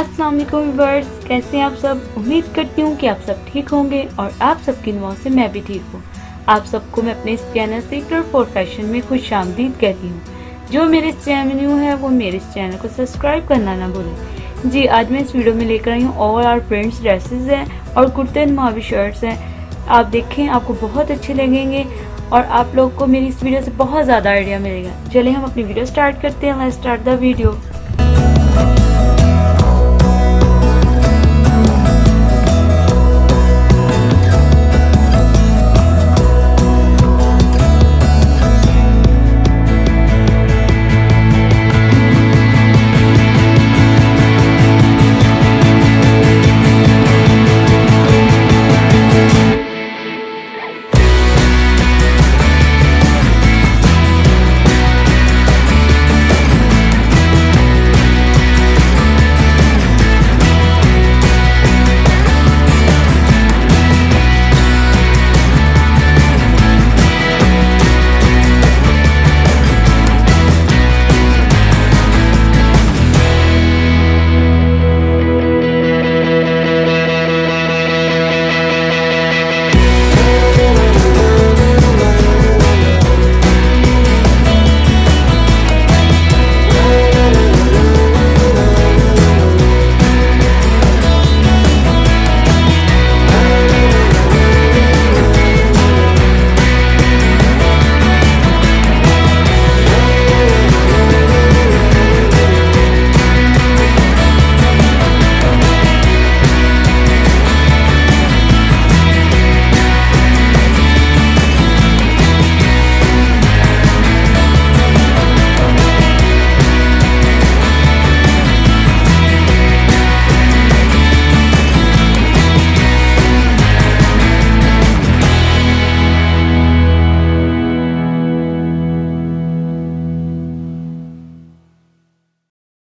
अस्सलाम वालेकुम व्यूवर्स कैसे हैं आप सब? उम्मीद करती हूँ कि आप सब ठीक होंगे और आप सबकी दुआओं से मैं भी ठीक हूँ। आप सबको मैं अपने इस चैनल सीक्रेट फॉर फ़ैशन में खुश आमदीद कहती हूँ। जो मेरे इस चैनल न्यू है, वो मेरे इस चैनल को सब्सक्राइब करना ना भूलें। जी, आज मैं इस वीडियो में लेकर आई हूँ ऑल आर प्रिंट्स ड्रेसेस हैं और कुर्ते मावी शर्ट्स हैं। आप देखें, आपको बहुत अच्छे लगेंगे और आप लोग को मेरी इस वीडियो से बहुत ज़्यादा आइडिया मिलेगा। चलिए हम अपनी वीडियो स्टार्ट करते हैं। Start the video